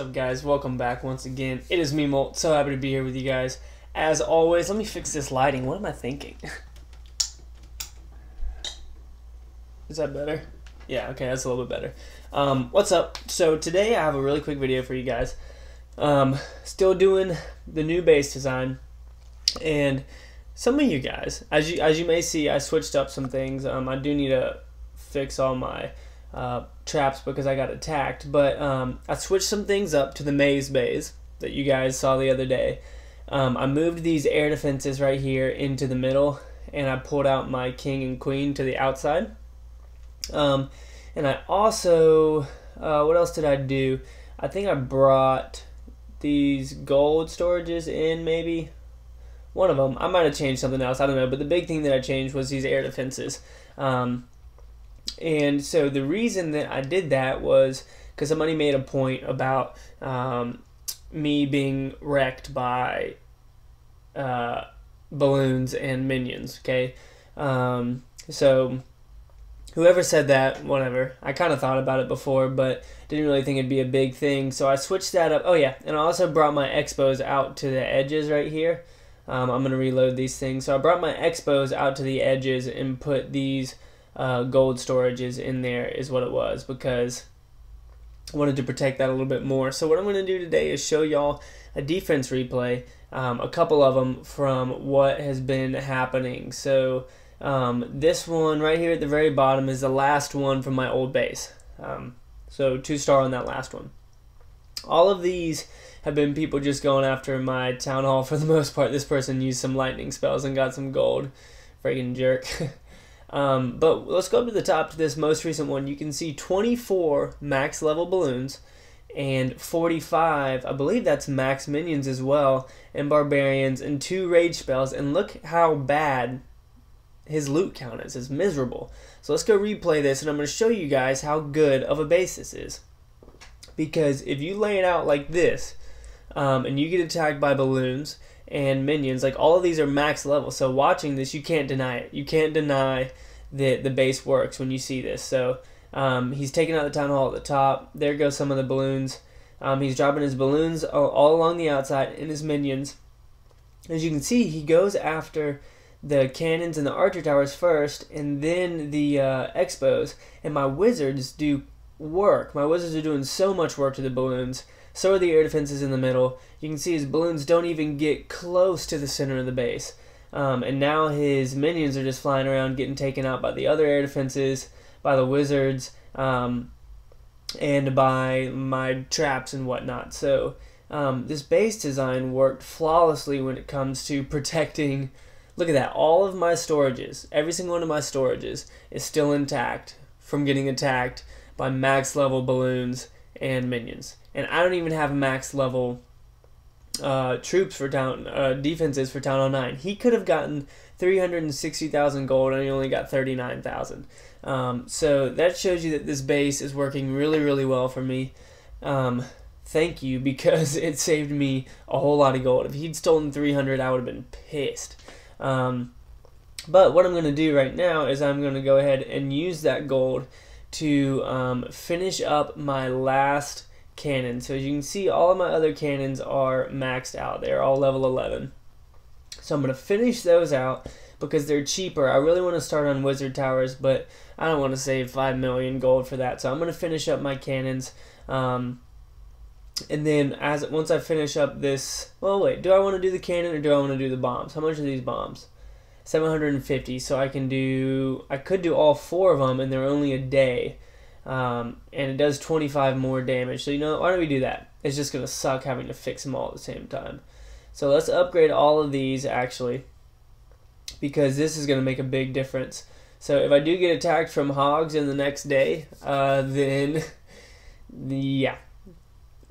up, guys? Welcome back once again. It is me, Molt. So happy to be here with you guys. As always, let me fix this lighting. What am I thinking? is that better? Yeah, okay, that's a little bit better. Um, what's up? So today I have a really quick video for you guys. Um, still doing the new base design, and some of you guys, as you as you may see, I switched up some things. Um, I do need to fix all my uh, traps because I got attacked. But um, I switched some things up to the maze base that you guys saw the other day. Um, I moved these air defenses right here into the middle, and I pulled out my king and queen to the outside. Um, and I also, uh, what else did I do? I think I brought these gold storages in, maybe one of them. I might have changed something else. I don't know. But the big thing that I changed was these air defenses. Um, and so the reason that I did that was because somebody made a point about um, me being wrecked by uh, balloons and minions. Okay, um, so whoever said that, whatever. I kind of thought about it before, but didn't really think it'd be a big thing. So I switched that up. Oh yeah, and I also brought my X-bows out to the edges right here. Um, I'm gonna reload these things. So I brought my X-bows out to the edges and put these uh, gold storages in there is what it was because I wanted to protect that a little bit more. So what I'm going to do today is show y'all a defense replay, um, a couple of them from what has been happening. So um, this one right here at the very bottom is the last one from my old base. Um, so two star on that last one. All of these have been people just going after my town hall for the most part. This person used some lightning spells and got some gold. Friggin' jerk. Um, but let's go up to the top to this most recent one. You can see 24 max level balloons and 45, I believe that's max minions as well, and barbarians and two rage spells. And look how bad his loot count is. It's miserable. So let's go replay this, and I'm going to show you guys how good of a base this is. Because if you lay it out like this, um, and you get attacked by balloons, and minions. Like all of these are max level. So watching this, you can't deny it. You can't deny that the base works when you see this. So um, he's taking out the town hall at the top. There goes some of the balloons. Um, he's dropping his balloons all, all along the outside and his minions. As you can see, he goes after the cannons and the archer towers first, and then the uh, X-bows. And my wizards do work. My wizards are doing so much work to the balloons. So are the air defenses in the middle. You can see his balloons don't even get close to the center of the base. Um, and now his minions are just flying around getting taken out by the other air defenses, by the wizards, um, and by my traps and whatnot. So um, this base design worked flawlessly when it comes to protecting. Look at that. All of my storages, every single one of my storages, is still intact from getting attacked by max level balloons and minions and I don't even have max level uh, troops for town uh, defenses for town on 09. He could have gotten 360,000 gold and he only got 39,000. Um, so that shows you that this base is working really, really well for me. Um, thank you because it saved me a whole lot of gold. If he'd stolen 300, I would have been pissed. Um, but what I'm going to do right now is I'm going to go ahead and use that gold to um, finish up my last cannon. So as you can see, all of my other cannons are maxed out. They're all level 11. So I'm going to finish those out because they're cheaper. I really want to start on wizard towers, but I don't want to save 5 million gold for that. So I'm going to finish up my cannons. Um, and then as once I finish up this, well wait, do I want to do the cannon or do I want to do the bombs? How much are these bombs? 750. So I can do, I could do all four of them and they're only a day. Um, and it does 25 more damage. So you know, why don't we do that? It's just going to suck having to fix them all at the same time. So let's upgrade all of these actually, because this is going to make a big difference. So if I do get attacked from hogs in the next day, uh, then yeah,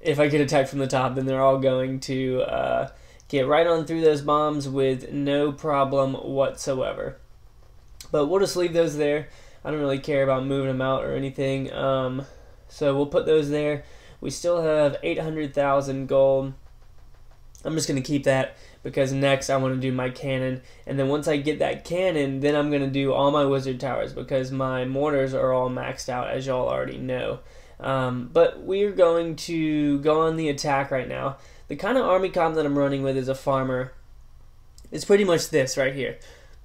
if I get attacked from the top, then they're all going to uh, get right on through those bombs with no problem whatsoever. But we'll just leave those there. I don't really care about moving them out or anything. Um, so we'll put those there. We still have 800,000 gold. I'm just going to keep that because next I want to do my cannon. And then once I get that cannon, then I'm going to do all my wizard towers because my mortars are all maxed out as y'all already know. Um, but we're going to go on the attack right now. The kind of army comp that I'm running with is a farmer It's pretty much this right here.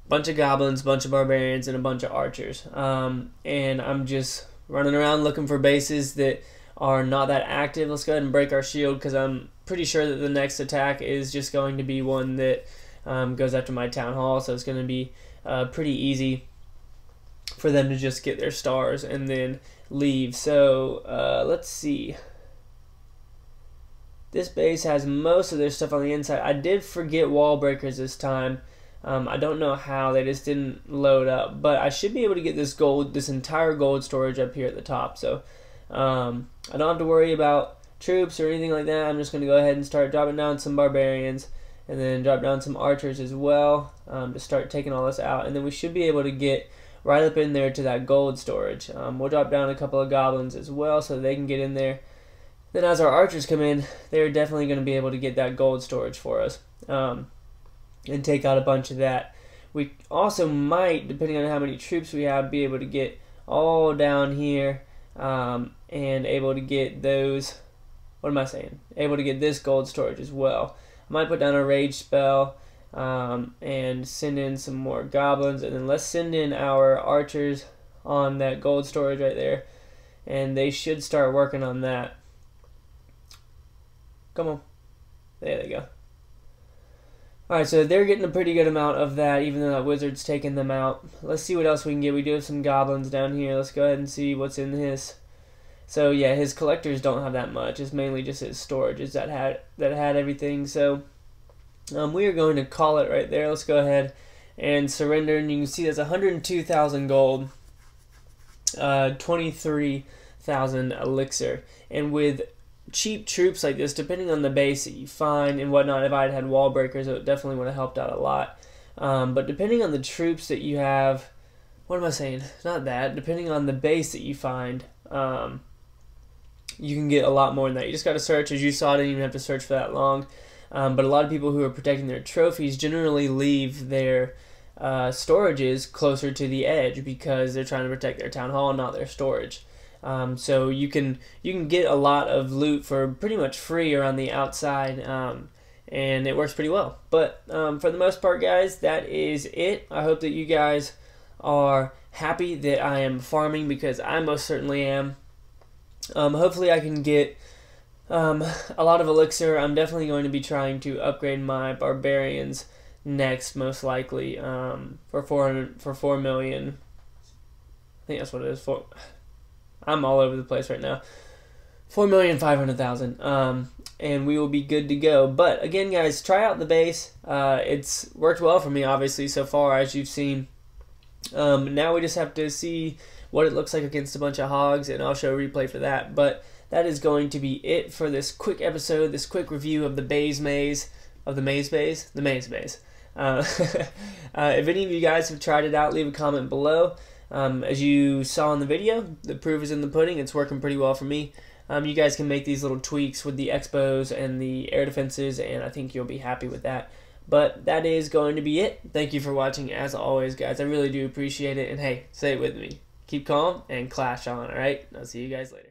Bunch of goblins, bunch of barbarians, and a bunch of archers. Um, and I'm just running around looking for bases that are not that active. Let's go ahead and break our shield because I'm pretty sure that the next attack is just going to be one that um, goes after my town hall. So it's going to be uh, pretty easy for them to just get their stars and then leave. So uh, let's see. This base has most of their stuff on the inside. I did forget wall breakers this time. Um, I don't know how they just didn't load up, but I should be able to get this gold, this entire gold storage up here at the top. So um, I don't have to worry about troops or anything like that. I'm just going to go ahead and start dropping down some barbarians and then drop down some archers as well um, to start taking all this out. And then we should be able to get right up in there to that gold storage. Um, we'll drop down a couple of goblins as well so they can get in there. Then as our archers come in, they're definitely going to be able to get that gold storage for us um, and take out a bunch of that. We also might, depending on how many troops we have, be able to get all down here um, and able to get those. What am I saying? Able to get this gold storage as well. I might put down a rage spell um, and send in some more goblins, and then let's send in our archers on that gold storage right there, and they should start working on that. Come on. There they go. Alright, so they're getting a pretty good amount of that, even though that wizard's taking them out. Let's see what else we can get. We do have some goblins down here. Let's go ahead and see what's in his. So yeah, his collectors don't have that much. It's mainly just his storages that had that had everything. So um, we are going to call it right there. Let's go ahead and surrender. And you can see there's 102,000 gold, uh, 23,000 elixir. And with cheap troops like this, depending on the base that you find and whatnot, if I had had wall breakers, it definitely would have helped out a lot. Um, but depending on the troops that you have, what am I saying? Not that. Depending on the base that you find, um, you can get a lot more than that. You just got to search. As you saw, I didn't even have to search for that long. Um, but a lot of people who are protecting their trophies generally leave their uh, storages closer to the edge because they're trying to protect their town hall, not their storage. Um, so you can you can get a lot of loot for pretty much free around the outside, um, and it works pretty well. But um, for the most part, guys, that is it. I hope that you guys are happy that I am farming because I most certainly am. Um, hopefully, I can get um, a lot of elixir. I'm definitely going to be trying to upgrade my barbarians next, most likely um, for four for four million. I think that's what it is. For I'm all over the place right now. Four million five hundred thousand. Um, and we will be good to go. But again, guys, try out the base. Uh, it's worked well for me, obviously, so far as you've seen. Um, now we just have to see what it looks like against a bunch of hogs, and I'll show a replay for that. But that is going to be it for this quick episode, this quick review of the Baze Maze, of the Maze Baze, the Maze Maze. Uh, uh, if any of you guys have tried it out, leave a comment below. Um, as you saw in the video, the proof is in the pudding. It's working pretty well for me. Um, you guys can make these little tweaks with the X-bows and the air defenses, and I think you'll be happy with that. But that is going to be it. Thank you for watching, as always, guys. I really do appreciate it. And hey, say it with me. Keep calm and clash on, alright? I'll see you guys later.